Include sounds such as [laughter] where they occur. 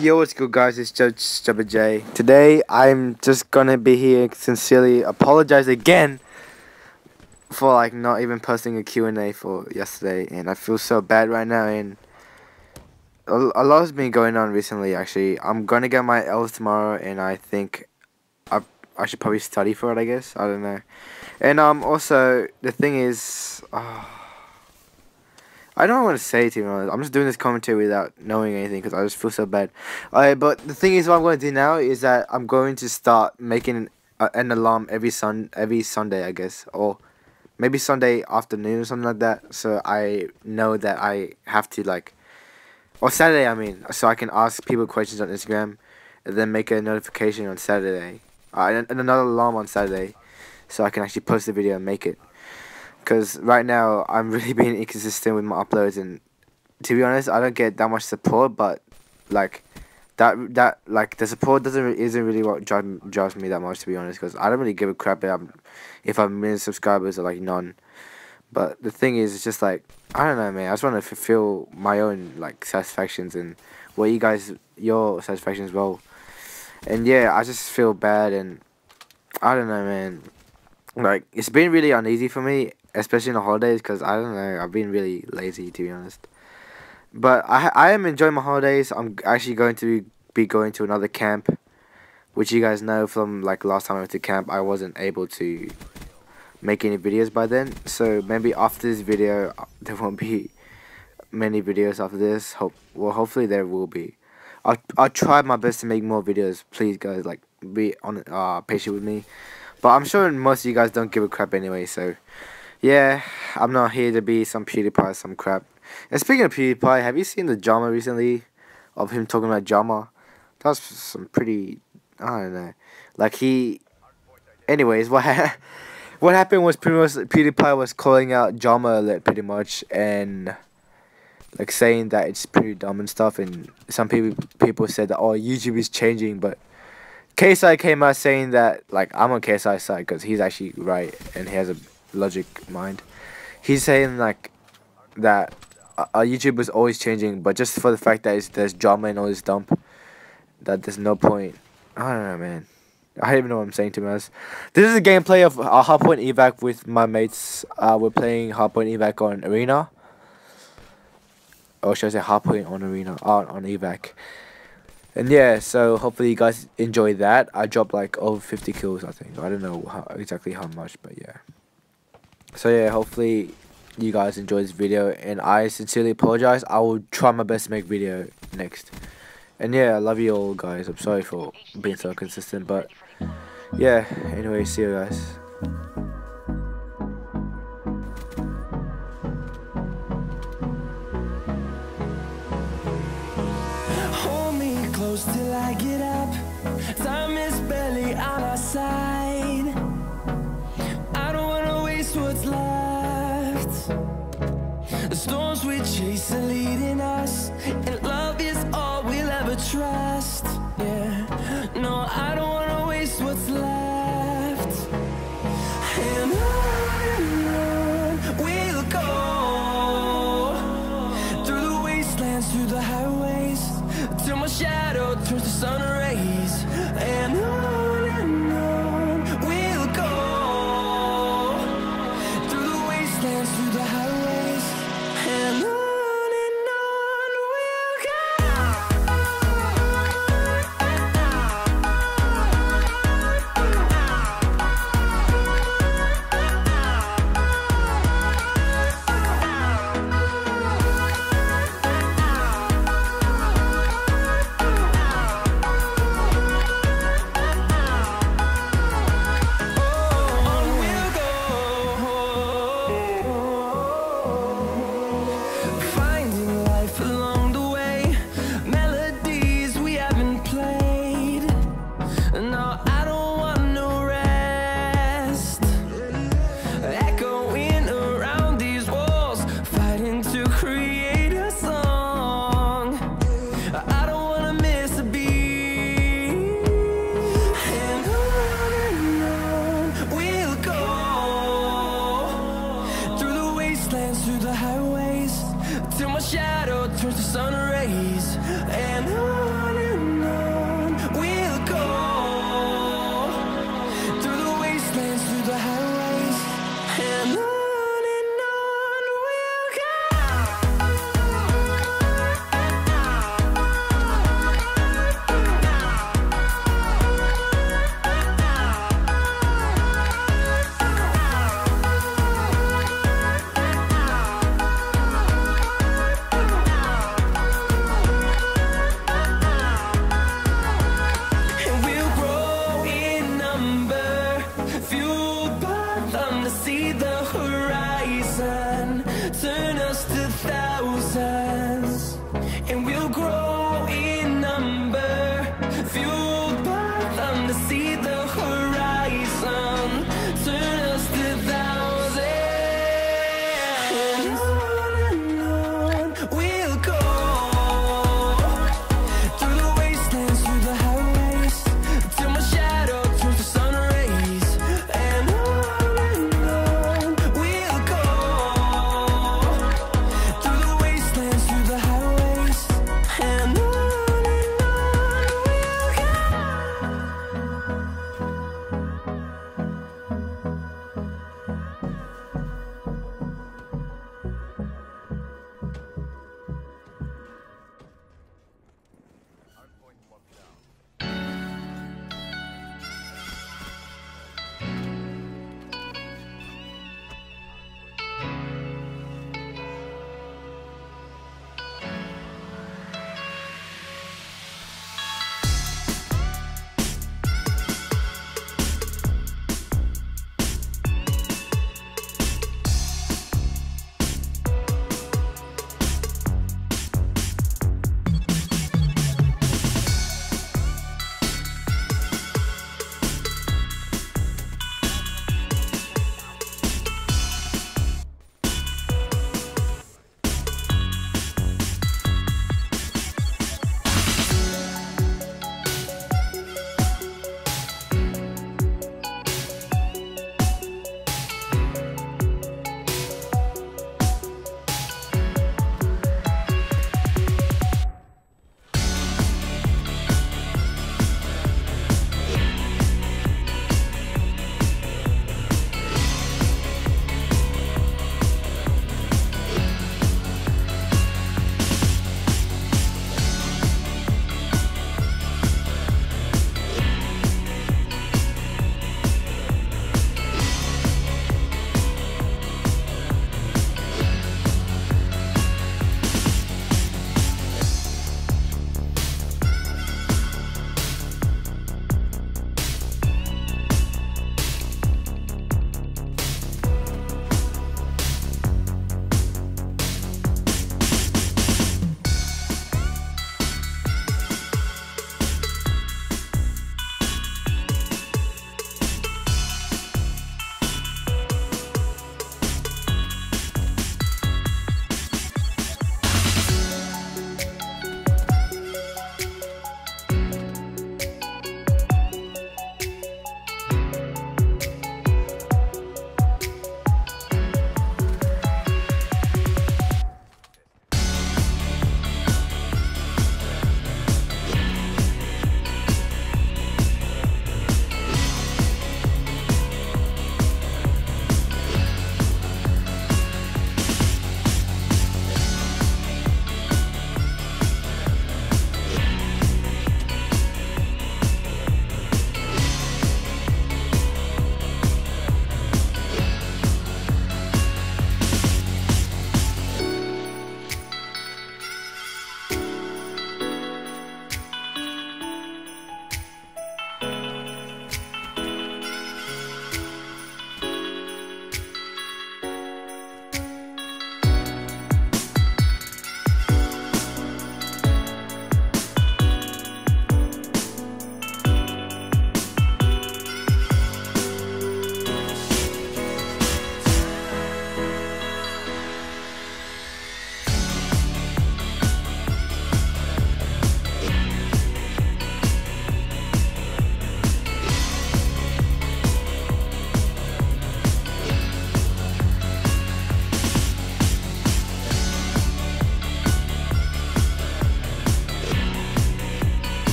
Yo, what's good, guys? It's Judge Jubba J. Today, I'm just gonna be here sincerely apologize again for like not even posting a Q&A for yesterday, and I feel so bad right now. And a, a lot has been going on recently. Actually, I'm gonna get my L's tomorrow, and I think I I should probably study for it. I guess I don't know. And um, also the thing is. Uh, I don't want to say to you. I'm just doing this commentary without knowing anything because I just feel so bad. Alright, but the thing is, what I'm going to do now is that I'm going to start making uh, an alarm every sun every Sunday, I guess, or maybe Sunday afternoon or something like that. So I know that I have to like, or Saturday, I mean, so I can ask people questions on Instagram, and then make a notification on Saturday, uh, and another alarm on Saturday, so I can actually post the video and make it because right now I'm [laughs] really being inconsistent with my uploads and to be honest I don't get that much support but like that that like the support doesn't isn't really what drives, drives me that much to be honest because I don't really give a crap if I'm if I'm million subscribers or like none. But the thing is it's just like I don't know man I just want to fulfill my own like satisfactions and what you guys your satisfaction as well. And yeah I just feel bad and I don't know man. Like it's been really uneasy for me especially in the holidays because I don't know I've been really lazy to be honest. But I I am enjoying my holidays. I'm actually going to be going to another camp which you guys know from like last time I went to camp I wasn't able to make any videos by then. So maybe after this video [laughs] there won't be many videos after this. Hope well hopefully there will be. I'll, I'll try my best to make more videos. Please guys like be on uh patient with me. But I'm sure most of you guys don't give a crap anyway so yeah, I'm not here to be some PewDiePie, some crap. And speaking of PewDiePie, have you seen the drama recently of him talking about drama? That's some pretty, I don't know. Like he, anyways, what ha [laughs] what happened was pretty much PewDiePie was calling out DramaAlert pretty much and like saying that it's pretty dumb and stuff. And some people people said that oh YouTube is changing, but KSI came out saying that like I'm on KSI side because he's actually right and he has a logic mind. He's saying like that uh, YouTube is always changing, but just for the fact that there's drama and all this dump, that there's no point. I don't know, man. I don't even know what I'm saying to honest. This is a gameplay of a uh, Hardpoint Evac with my mates. Uh, we're playing Hardpoint Evac on Arena. Or should I say Hardpoint on Arena? Uh, on Evac. And yeah, so hopefully you guys enjoy that. I dropped like over 50 kills, I think. I don't know how, exactly how much, but yeah so yeah hopefully you guys enjoy this video and I sincerely apologize. I will try my best to make video next. And yeah I love you all guys. I'm sorry for being so consistent but yeah anyway see you guys turns the sun rays